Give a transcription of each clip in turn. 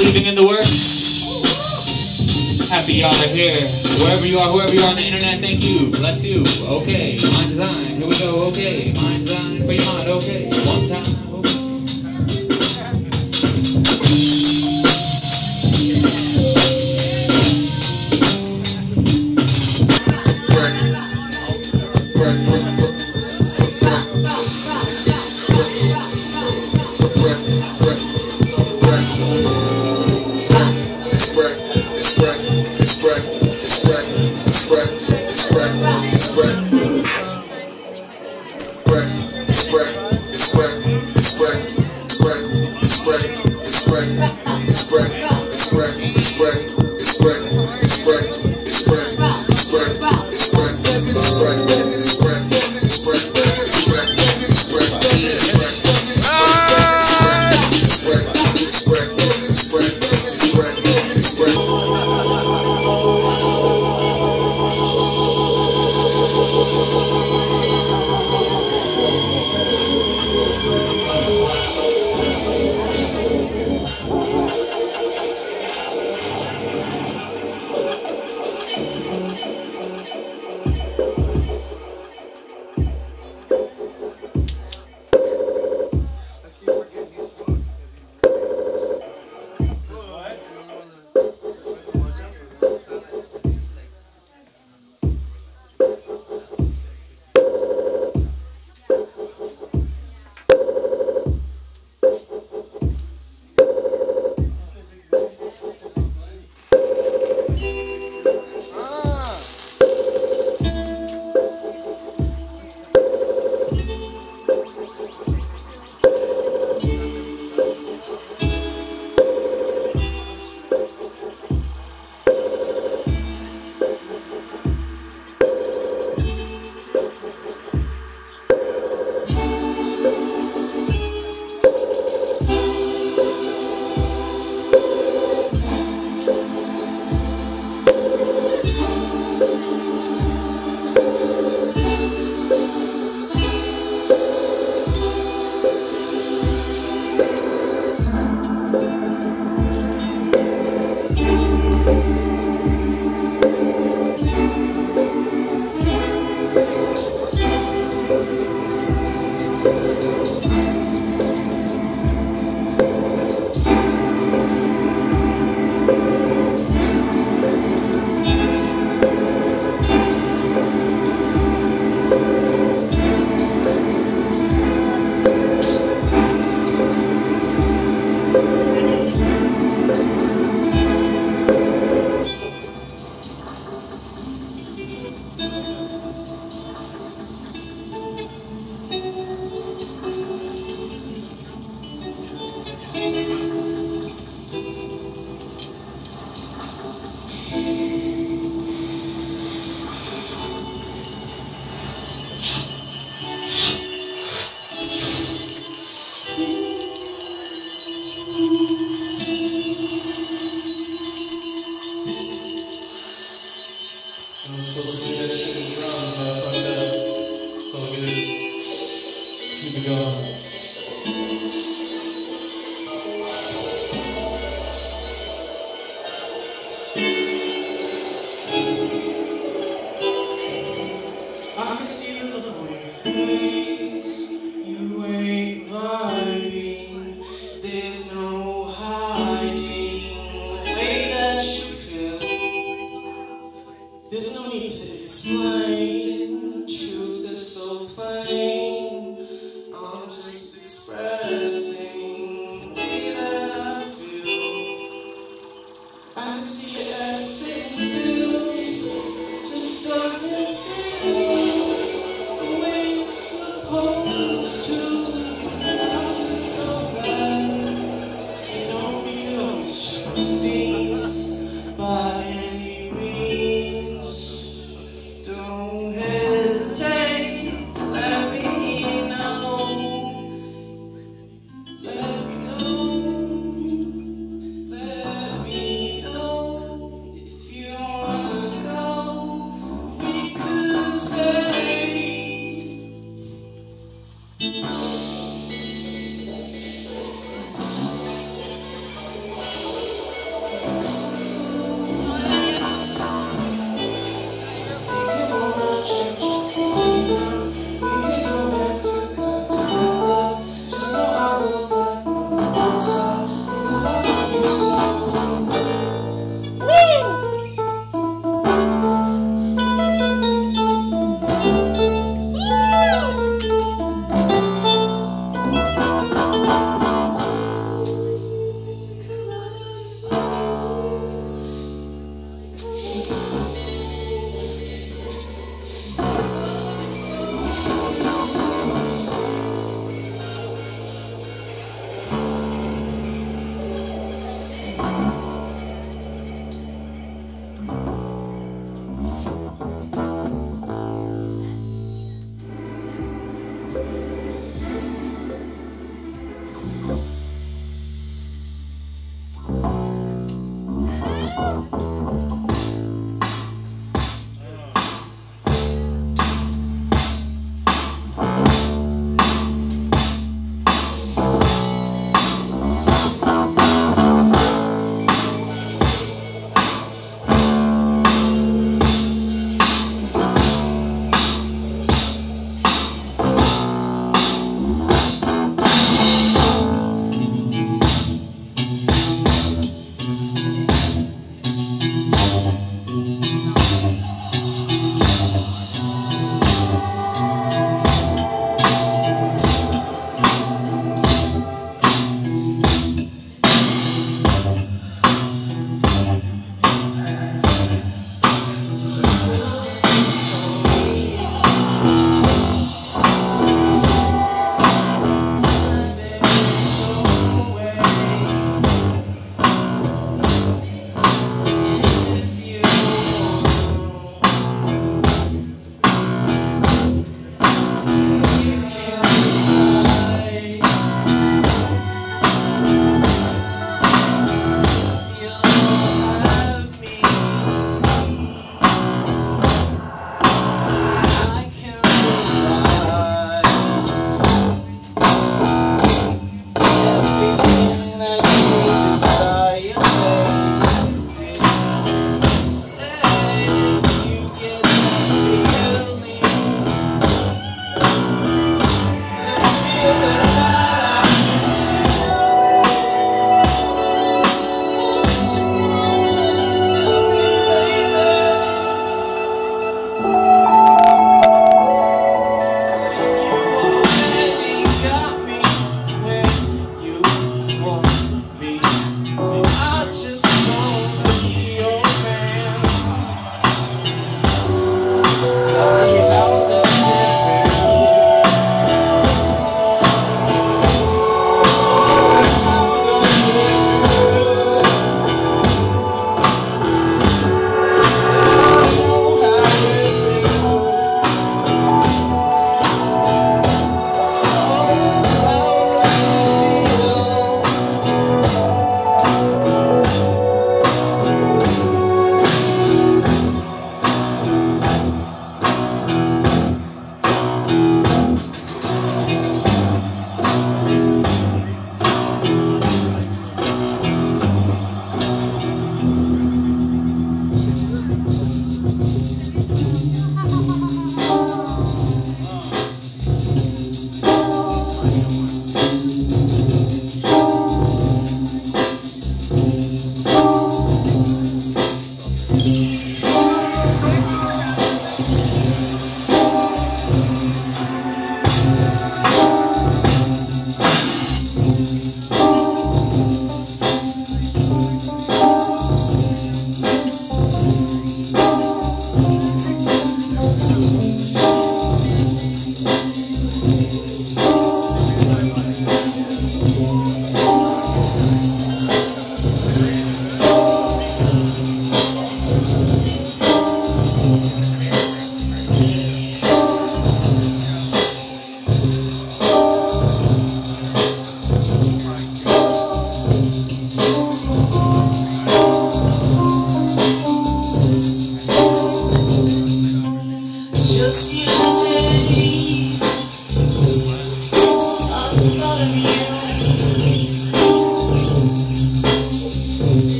believing in the word? Happy y'all are here. Wherever you are, whoever you are on the internet, thank you. Bless you. Okay. Mine's on. Here we go. Okay. Mine's on. For your mind. Okay.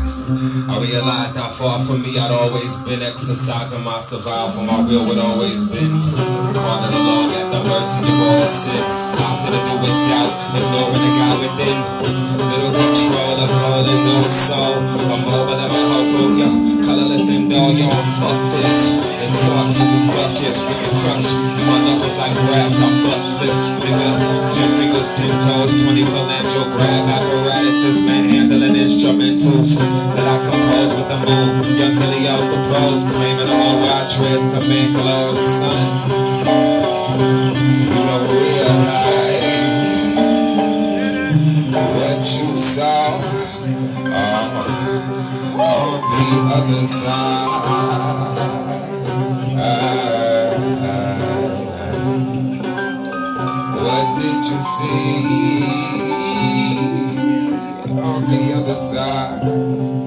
I realized how far from me I'd always been, exercising my survival my will would always been. Crawling along at the mercy of all sin. To do without, ignoring the God within. Little control, a calling, no soul. A mobile and a hopeful, yo. Colorless and dull, yo. Fuck this. It sucks. Buckets, with the crutch. And my knuckles like brass. I'm bust lips, nigga. Ten fingers, ten toes, twenty phalangeal grab apparatuses, manhandling instrumentals that I compose with the moon. Young Helios approach, claiming all where I tread cement glows, son. You don't realize other side. What did you see on the other side?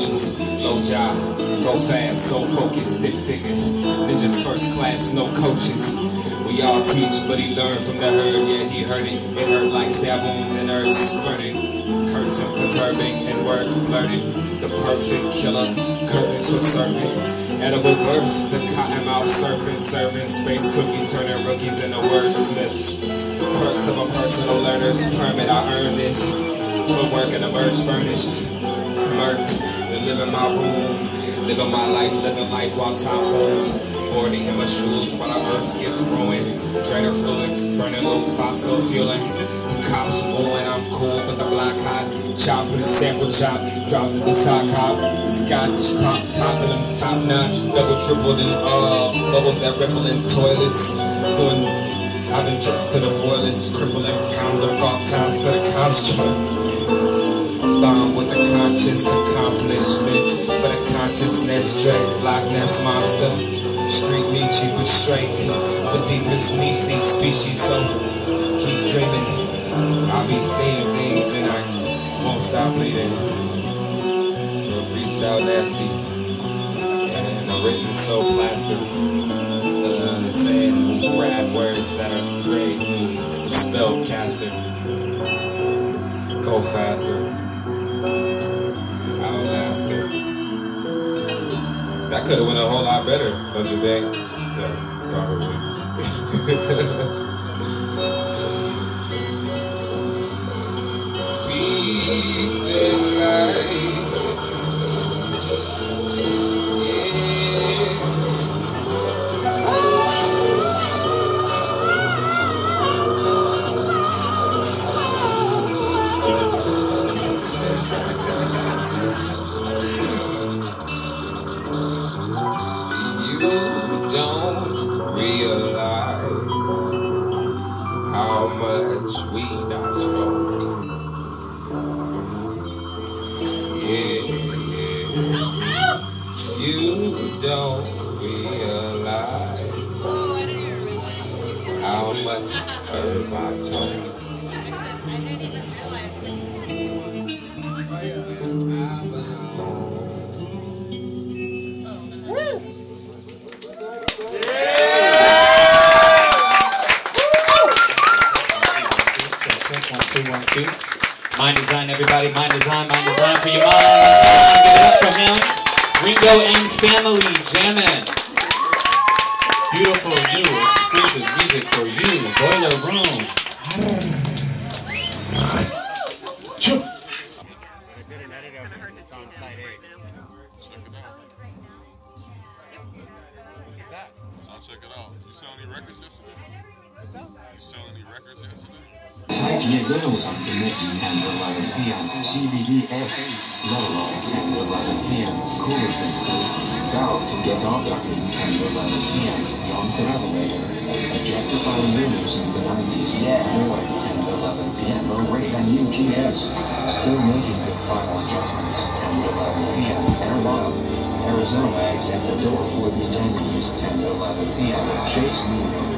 Roaches. Low job, go fast, so focused, stick figures. Ninjas first class, no coaches. We all teach, but he learned from the herd. Yeah, he heard it. It hurt like stab wounds and earth spurting. Cursing, perturbing, and words blurted. The perfect killer, curtains for serving. Edible birth, the cotton mouth serpent serving space cookies, turning rookies into wordsmiths. Perks of a personal learner's permit, I earned this. Footwork and emerge furnished, murked, living my room, living my life, living life while time folds. Boarding in my shoes while the earth gets ruined. Draining fluids, burning low fossil fueling. The cops booing, I'm cool, but the black hot. Chop with a sample chop, drop to the sock hop. Scotch pop top and them top notch. Double triple in uh bubbles that ripple in toilets. Doing I've been trips to the foliage, crippling condom, all kinds to the construct. With the conscious accomplishments for the consciousness straight Loch Ness monster. Street meat cheap but straight. The deepest see species, so keep dreaming. I'll be seeing things and I won't stop bleeding. No freestyle nasty. And I'm written so plaster. Uh, saying rad words that are great. It's a spell caster. Go faster. Outlaster. That could have went a whole lot better, don't you? Yeah, probably. Peace and light. Two, one, two. Mind design, everybody. Mind design, mind design for your mind. Give it up for him. Ringgo and family jamming. Beautiful new exclusive music for you. Boiler Room. I'll check it out. You sell any records yesterday? Type girls on the mix 10 11 p.m. 10 to 11 p.m. Cooler than cool. Out to get on talking 10 11 p.m. John since the 90s. Yeah, boy. 10 11 p.m. Low rate on UGS. Still making good final adjustments. 10 11 p.m. Arizona at the door for the attendees. 10 to 11 p.m. Chase moving.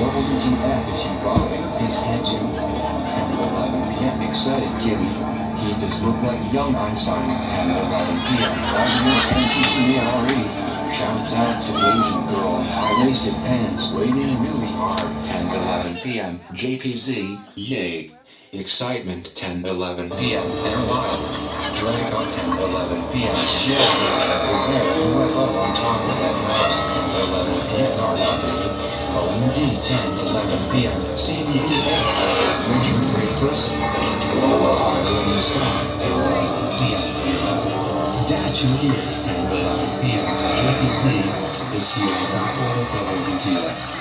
WTF is he bobbing his head to 10 to 11 p.m. Excited kitty. He does look like young Einstein. 10 to 11 p.m. Argument NTCARE. Shouts out to the Asian girl in high-waisted pants waiting really hard. 10 to 11 p.m. JPZ. Yay. Excitement 10 to 11 p.m. And wild. Drag on 10 to 11 p.m. Yeah. Is there a UFO on top of that house? 10 to 11 p.m. Are not OMD 10 11 p.m. CBDA. Richard Breakfast. Fire in the sky 10 11 p.m. Dad you here 10 11 p.m. JPZ is here without all WTF.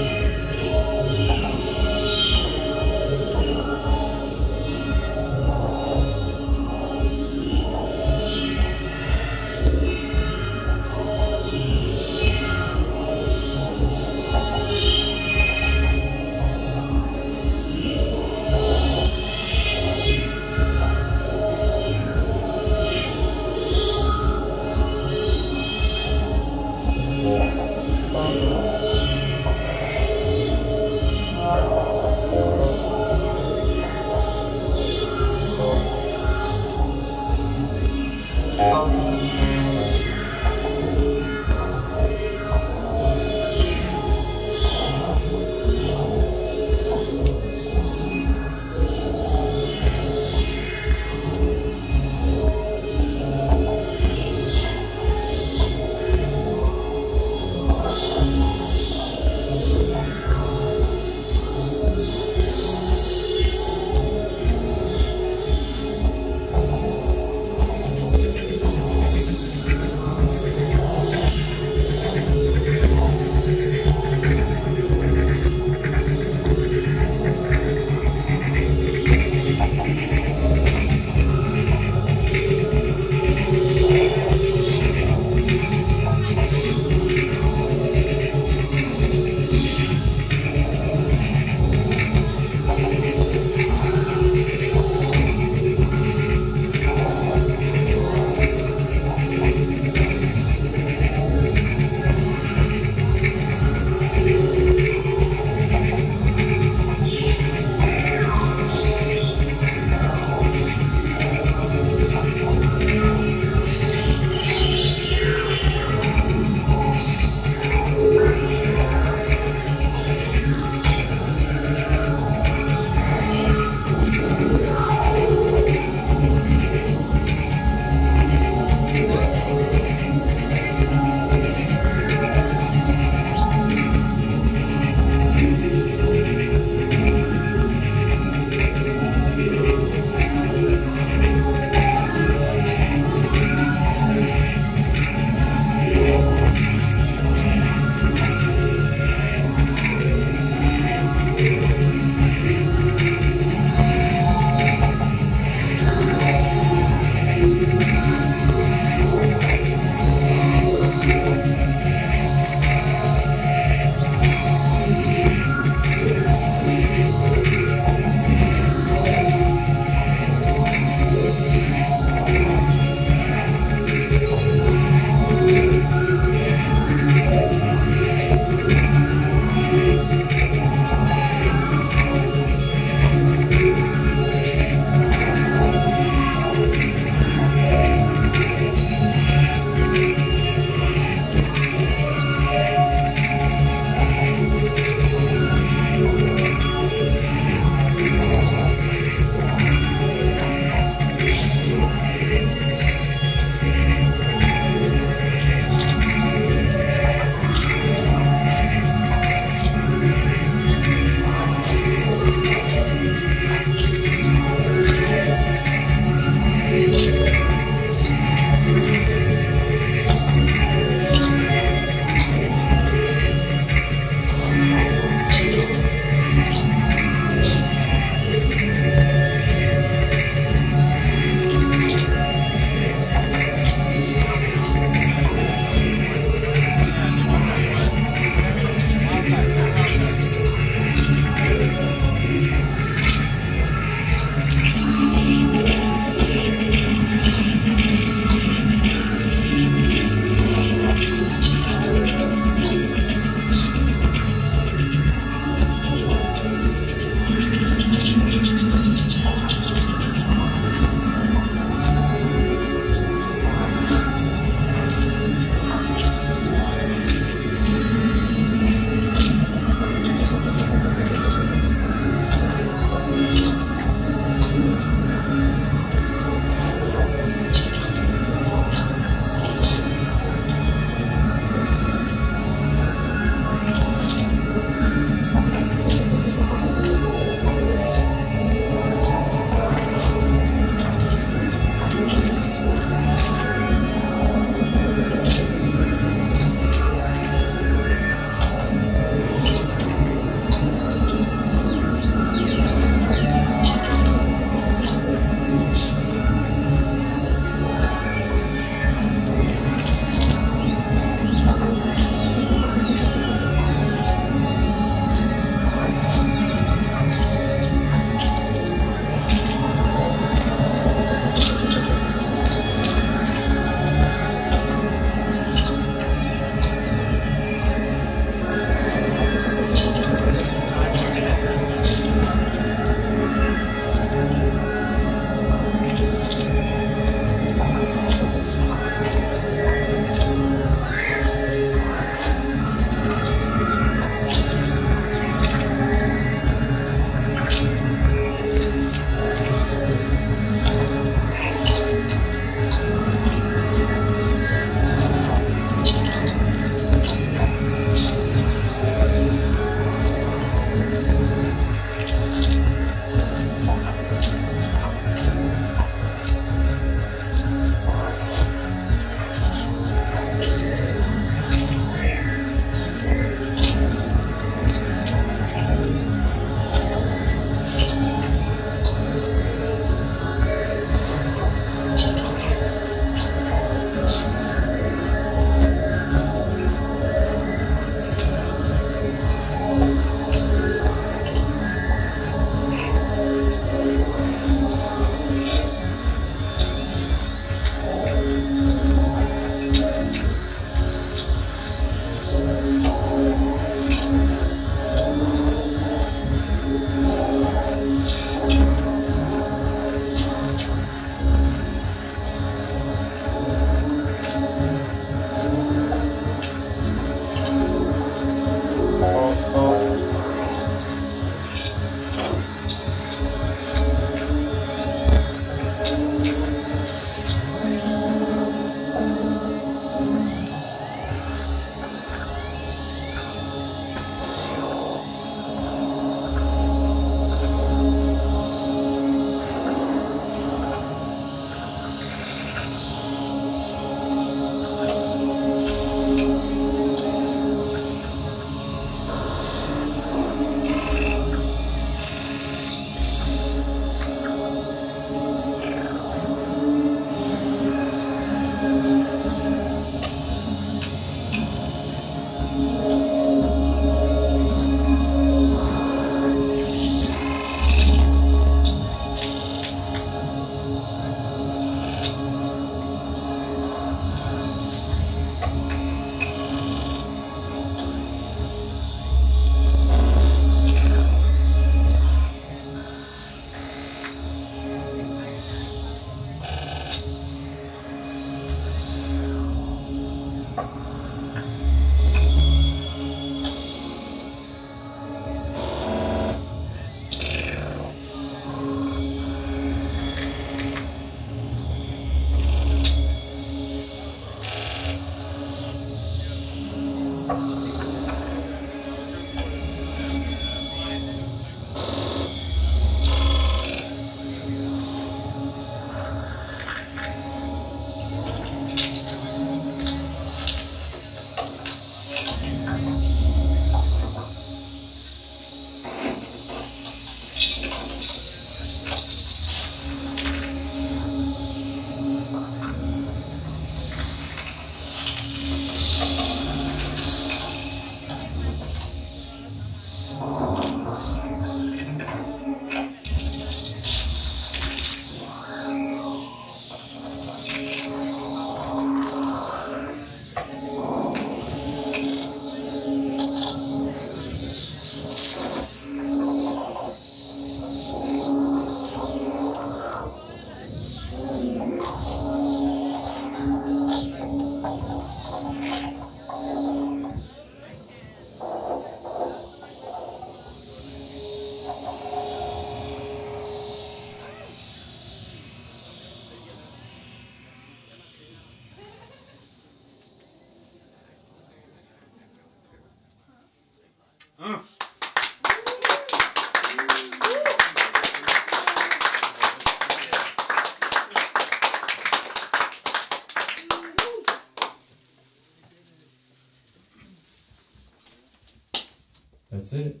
It.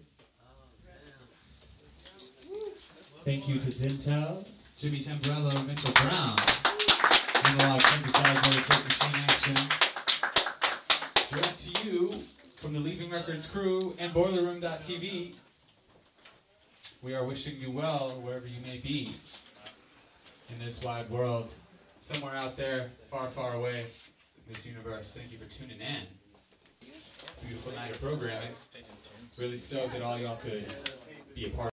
Thank you to Dntel, Jimmy Tamborello, and Mitchell Brown. Analog synthesizer, tape machine action. Direct to you from the Leaving Records crew and BoilerRoom.tv. We are wishing you well wherever you may be in this wide world, somewhere out there, far, far away in this universe. Thank you for tuning in. Beautiful night of programming. Really stoked that all y'all could be a part.